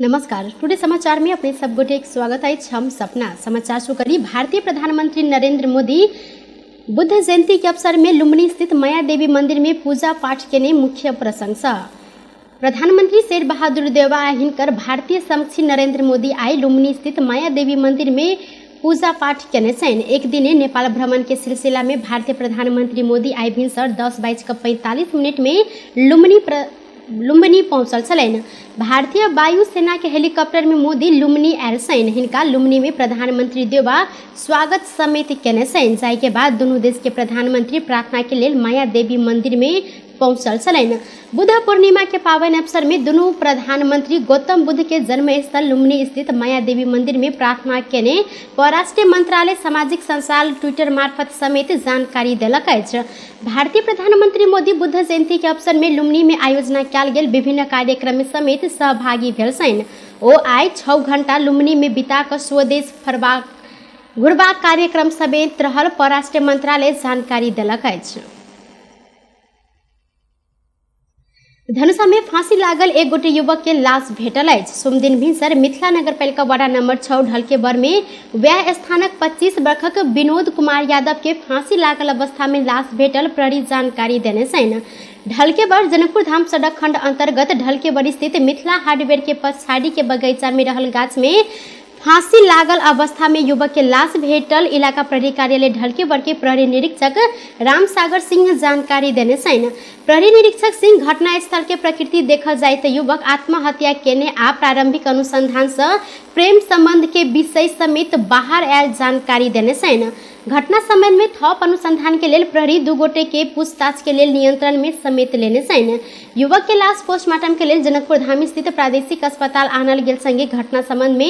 नमस्कार। टुडे समाचार में अपने सब गोटे स्वागत है। हम सपना समाचार शुरू करी। भारतीय प्रधानमंत्री नरेंद्र मोदी बुद्ध जयंती के अवसर में लुम्बिनी स्थित माया देवी मंदिर में पूजा पाठ के ने मुख्य प्रशंसा। प्रधानमंत्री शेर बहादुर देवा हिनकर भारतीय समक्षी नरेंद्र मोदी आई लुम्बिनी स्थित माया देवी मंदिर में पूजा पाठ केने छन्। एक दिने नेपाल भ्रमण के सिलसिला में भारतीय प्रधानमंत्री मोदी आई भिनसर दस बाइज का पैंतालीस मिनट में लुम्बिनी प्र लुम्बिनी पहुँचल छलनि। भारतीय वायु सेना के हेलीकॉप्टर में मोदी लुम्बिनी आयल सन। हिनका लुम्बिनी में प्रधानमंत्री देवा स्वागत समेत केने सन। जाय के बाद दुनू देश के प्रधानमंत्री प्रार्थना के लिए माया देवी मंदिर में पहुंचल छलनि। बुद्ध पूर्णिमा के पावन अवसर में दुनू प्रधानमंत्री गौतम बुद्ध के जन्म स्थल लुम्बिनी स्थित माया देवी मंदिर प्रार्थना केने परराष्ट्र मंत्रालय सामाजिक संसार ट्विटर मार्फत समेत जानकारी देलक अछि। भारतीय प्रधानमंत्री मोदी बुद्ध जयंती के अवसर आयोजना कयल गेल विभिन्न कार्यक्रम समेत सहभागी भेल छनि ओ आइ छओ घंटा लुम्बिनी में बिता स्वदेश फरबाक घुरबाक कार्यक्रम समेत रहल परराष्ट्र मंत्रालय जानकारी देलक अछि। धनुषा में फांसी लागल एक गोटे युवक के लाश भेटल अछि सोम दिन भिनसर मिथिला नगर पालिका वार्ड नंबर छओ ढलकेबर स्थानक 25 वर्षक विनोद कुमार यादव के फांसी लागल अवस्था में लाश भेटल प्रहरी जानकारी देने छनि ढलकेबर जनकपुर धाम सड़क खंड अंतर्गत ढलकेबर स्थित मिथिला हार्डवेयर के पछाड़ी के बगीचा रहल गाछ में फांसी लागल अवस्था में युवक के लाश भेटल। इलाका प्रहरी कार्यालय ढलकेबर के प्रहरी निरीक्षक राम सागर सिंह जानकारी देने छनि प्रहरी निरीक्षक सिंह घटनास्थल के प्रकृति देखल जाय तऽ युवक आत्महत्या केने आ प्रारंभिक अनुसंधान से प्रेम संबंध के विषय समेत बाहर आयल जानकारी देने छनि घटना संबंध में थप अनुसंधान के लेल प्रहरी दू गोटे के पूछताछ के लेल नियंत्रण समेत लेने छनि। युवक के लाश पोस्टमार्टम के लेल जनकपुर धाम स्थित प्रादेशिक अस्पताल आनल गेल संगे घटना संबंध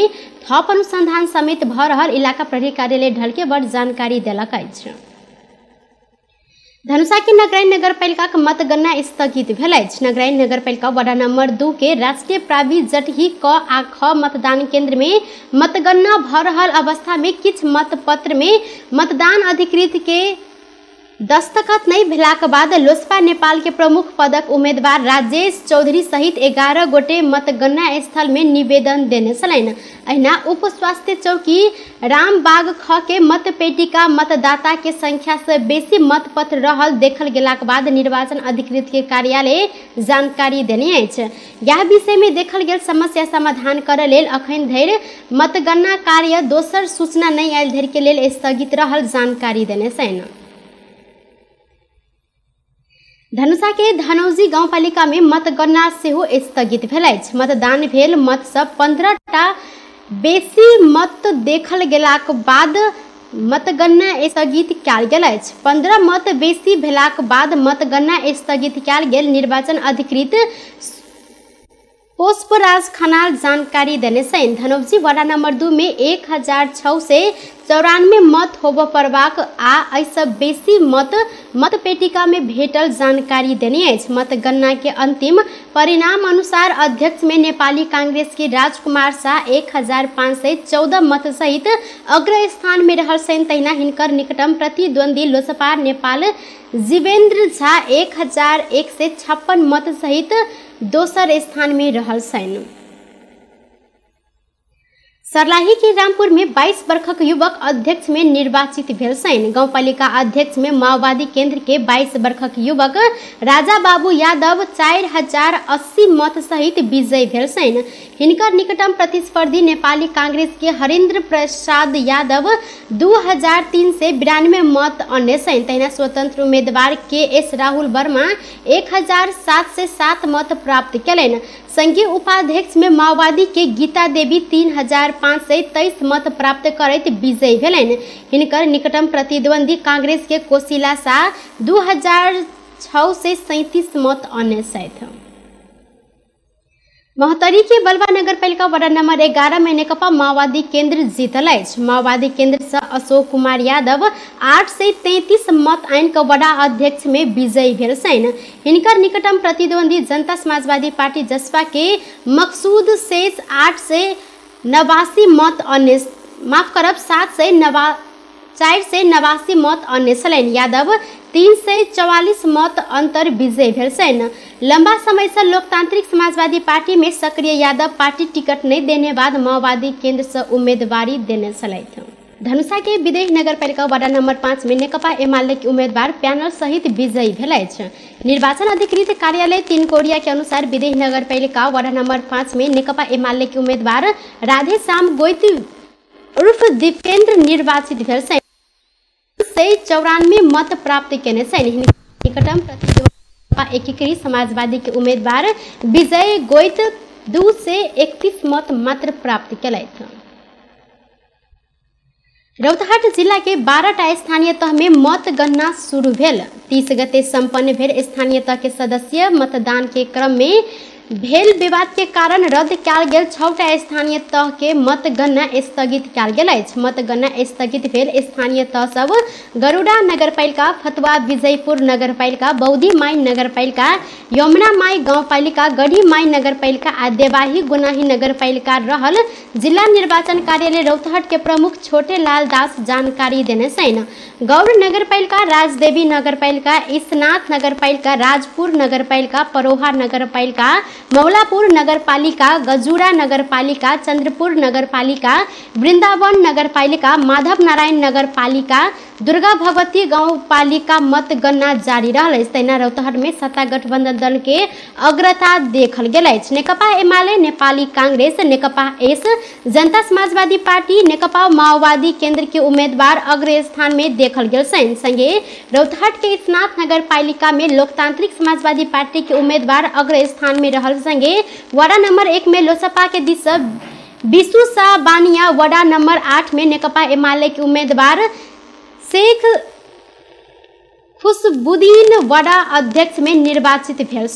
थप अनुसंधान समेत भऽ रहल इलाका प्रहरी कार्यालय ढलके बड़ जानकारी देलक अछि। धनुषा के नगरायन नगर पालिका के मतगणना स्थगित भेल अछि। नगर पालिका वार्ड नंबर दू के राष्ट्रीय प्रावी जटही क आ ख मतदान केंद्र में मतगणना भ रहा अवस्था में किछु मतपत्र में मतदान अधिकृत के दस्तखत नहीं भेलाक बाद लोसपा नेपाल के प्रमुख पदक उम्मीदवार राजेश चौधरी सहित एगारह गोटे मतगणना स्थल में निवेदन देने छलनि। अहिना उप स्वास्थ्य चौकी रामबाग ख के मतपेटिका मतदाता के संख्या से बेसी मतपत्र रहल देखल गेलाक बाद निर्वाचन अधिकृत के कार्यालय जानकारी देने अछि। यह विषय में देखल गेल समस्या समाधान करय लेल अखन धरि मतगणना कार्य दोसर सूचना नहीं आयल धरि लेल स्थगित रहल जानकारी देने छनि। धनुषा के धनौजी गाउँपालिका में मतगणना सेहो स्थगित भेल अछि। मतदान भेल, मत सब पंद्रह टा बेसी मत देखल गेलाक बाद मतगणना स्थगित कयल गेल पंद्रह मत बेसी भेलाक बाद मतगणना स्थगित कयल गेल। निर्वाचन अधिकृत पुष्पराज खनाल जानकारी देने छनि। धनौजी वार्ड नंबर दू में एक हज़ार छओ से चौरानवे मत होबऽ पड़बाक आ एहिसँ बेसी मत मतपेटिका में भेटल जानकारी देने मतगणना के अंतिम परिणाम अनुसार अध्यक्ष में नेपाली कांग्रेस के राजकुमार शाह एक हज़ार पाँच सय चौदह मत सहित अग्र स्थान में रहल छनि। तहिना हिनकर निकटम प्रतिद्वंदी लोसपा नेपाल जीवेंद्र झा एक हज़ार एक सय छप्पन मत सहित दोसर स्थान में रहल छनि। सरलाही के रामपुर में 22 वर्षक युवक अध्यक्ष में निर्वाचित भेल छनि गाउँपालिका अध्यक्ष में माओवादी केंद्र के 22 वर्षक युवक राजा बाबू यादव चार हज़ार अस्सी मत सहित विजयी भेल हिनकर निकटम प्रतिस्पर्धी नेपाली कांग्रेस के हरेंद्र प्रसाद यादव दू हज़ार तीन से बिरानवे मत अनने छनि तहिना स्वतंत्र उम्मीदवार के एस राहुल वर्मा एक हज़ार सात से सात मत प्राप्त कलन। संघीय उपाध्यक्ष में माओवादी के गीता देवी तीन हज़ार पाँच सय तेइस मत प्राप्त करैत विजयी भेलनि। निकटम प्रतिद्वंदी कांग्रेस के कोशिला शाह दू हज़ार छओ से सैंतीस मत अनने छथि। महोत्तरी के बलवा नगर पालिका वार्ड नंबर एगारह में नेकपा माओवादी केंद्र जीतल माओवादी केंद्र से अशोक कुमार यादव आठ से तैंतीस मत आनि कऽ वडा अध्यक्ष में विजयी भेल छनि। निकटम प्रतिद्वंदी जनता समाजवादी पार्टी जसपा के मकसूद शेष आठ से नवासी मत अन्य माफ़ करब, सात सौ नवा चारि सय नवासी मत अन्य यादव, तीन सय चौवालिस मत अन्तर विजय भेल छनि। लंबा समय से लोकतांत्रिक समाजवादी पार्टी में सक्रिय यादव पार्टी टिकट नहीं देने बाद माओवादी केंद्र से उम्मीदवारी देने छलथि। धनुषाके विदेह नगरपालिका वडा नम्बर पाँचमे नेकपा एमालेकी उम्मेद्वार प्यानल सहित विजयी भेलथि निर्वाचन अधिकृत कार्यालय तीन कोरियाके अनुसार विदेह नगरपालिका वडा नम्बर पाँचमे नेकपा एमालेकी उम्मेद्वार राधेश्याम गोत उर्फ दिपेन्द्र निर्वाचित भेल सय मत प्राप्त केने निकटम एकीकृत समाजवादीके उम्मेद्वार विजय गोइत दू सय एकतिस मत मात्र प्राप्त केलथि। रौतहट जिला के बारहटा स्थानीय तह में मतगणना शुरू भेल। तीस गते संपन्न भेल स्थानीय तह के सदस्य मतदान के क्रम में भेल विवाद के कारण रद्द कयल गेल छओटा स्थानीय तह के मतगणना स्थगित गेल अछि। मतगणना स्थगित भेल स्थानीय तह सब गरुड़ा नगरपालिका फतुआ विजयपुर नगरपालिका बौद्धी माई नगरपालिका यमुना माई गाउँपालिका गढ़ी माई नगरपालिका आ देवाही गुनाही नगरपालिका रहल जिला निर्वाचन कार्यालय रौतहट के प्रमुख छोटे लाल दास जानकारी देने छन्। गौर नगरपालिका राजदेवी नगरपालिका ईसनाथ नगरपालिका राजपुर नगरपालिका परोहा नगरपालिका मौलापुर नगर पालिका गजूरा नगर पालिका चंद्रपुर नगर पालिका वृंदावन नगर पालिका माधव नारायण नगरपालिका दुर्गा भगवती गाउँपालिका मतगणना जारी रहल। अछि तहिना रौतहट में सत्ता गठबंधन दल के अग्रता देखल गेल अछि। नेकपा एमाले नेपाली कांग्रेस, नेकपा एस, जनता समाजवादी पार्टी, नेकपा माओवादी केंद्र के उम्मीदवार अग्र स्थान में देखल गेल संगे रौतहट के स्नाथ नगर पालिका में लोकतांत्रिक समाजवादी पार्टी के उम्मीदवार अग्र स्थान में रहल। संगे वार्ड नंबर एक में लोसपा के this Vishu Shah Baniya ward number आठ में नेकपा एमाले के उम्मीदवार शेख खुशबुद्दीन वडा अध्यक्ष में निर्वाचित भेल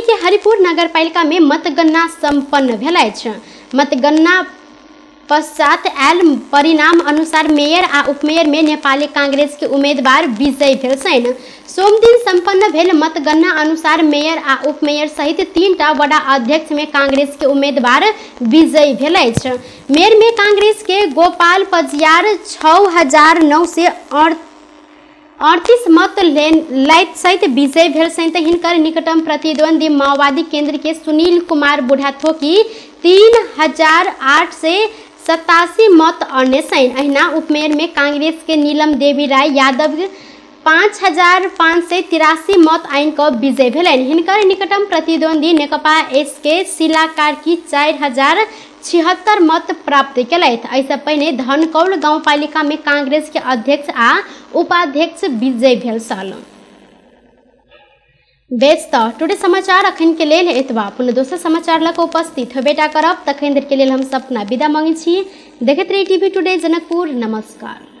के हरिपुर नगरपालिका में मतगणना संपन्न मतगणना पश्चात आयल परिणाम अनुसार मेयर आ उपमेयर में नेपाली कांग्रेस के उम्मीदवार विजयी भेल सोम दिन संपन्न भेल मतगणना अनुसार मेयर आ उपमेयर सहित तीन टा वडा अध्यक्ष में कांग्रेस के उम्मीदवार विजयी भेल मेयर में कांग्रेस के गोपाल पजियार छः हज़ार नौ से अड़तीस मत लैत सहित विजय भेल छनि तऽ हिनकर निकटम प्रतिद्वंदी माओवादी केंद्र के सुनील कुमार बुढ़ाथोकी तीन हज़ार आठ से सतासी मत अन्य छनि। अहिना उपमेयर में कांग्रेस के नीलम देवी राय यादव पाँच हजार पाँच सय तिरासी मत आनि कऽ विजय भेलनि। हिनकर निकटम प्रतिद्वंदी नेकपा एस के शीला कार्की चारि हजार छिहत्तर मत प्राप्त केलथि। एहिसँ पहिने धनकौल गाउँपालिका में कांग्रेस के अध्यक्ष आ उपाध्यक्ष विजय भेल छल बेच तऽ टुडे समाचार अखन के लिए एतबा। पुनः दोसर समाचार लग उपस्थित। हो बेटा करब, तखन देर के लिए हम सपना। विदा मांगे छी। देखते रही टीवी टुडे जनकपुर। नमस्कार।